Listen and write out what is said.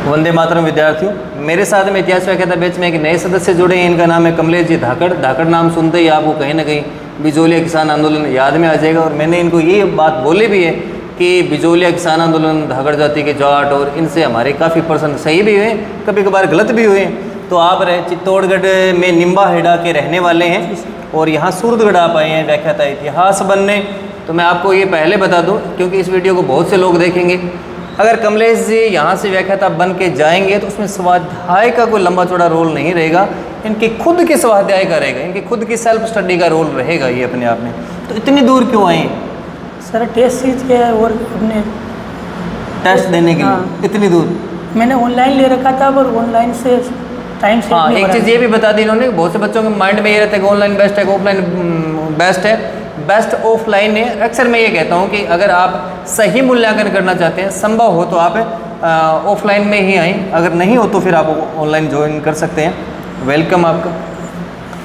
वंदे मातरम विद्यार्थियों, मेरे साथ में इतिहास व्याख्याता बैच में एक नए सदस्य जुड़े हैं। इनका नाम है कमलेश जी धाकड़। धाकड़ नाम सुनते ही आपको कहीं ना कहीं बिजोलिया किसान आंदोलन याद में आ जाएगा। और मैंने इनको ये बात बोली भी है कि बिजोलिया किसान आंदोलन, धाकड़ जाति के जाट और इनसे हमारे काफ़ी पर्सन सही भी हुए कभी कभार गलत भी हुए। तो आप रहे, चित्तौड़गढ़ में निम्बा हेडा के रहने वाले हैं और यहाँ सूरतगढ़ आप आए हैं, व्याख्याता इतिहास बनने। तो मैं आपको ये पहले बता दूँ, क्योंकि इस वीडियो को बहुत से लोग देखेंगे। अगर कमलेश जी यहाँ से व्याख्याता बन के जाएँगे तो उसमें स्वाध्याय का कोई लंबा चौड़ा रोल नहीं रहेगा। इनके खुद के स्वाध्याय का रहेगा। इनकी खुद की सेल्फ स्टडी का रोल रहेगा ये अपने आप में। तो इतनी दूर क्यों आए? सर टेस्ट सीट के और अपने टेस्ट देने के लिए? हाँ। इतनी दूर? मैंने ऑनलाइन ले रखा था पर ऑनलाइन से टाइम से हाँ एक चीज़ ये भी बता दी इन्होंने बहुत से बच्चों के माइंड में ये रहता है कि ऑनलाइन बेस्ट है ऑफलाइन बेस्ट है। बेस्ट ऑफलाइन है। अक्सर मैं ये कहता हूँ कि अगर आप सही मूल्यांकन करना चाहते हैं, संभव हो तो आप ऑफलाइन में ही आएँ। अगर नहीं हो तो फिर आप ऑनलाइन ज्वाइन कर सकते हैं। वेलकम आपका।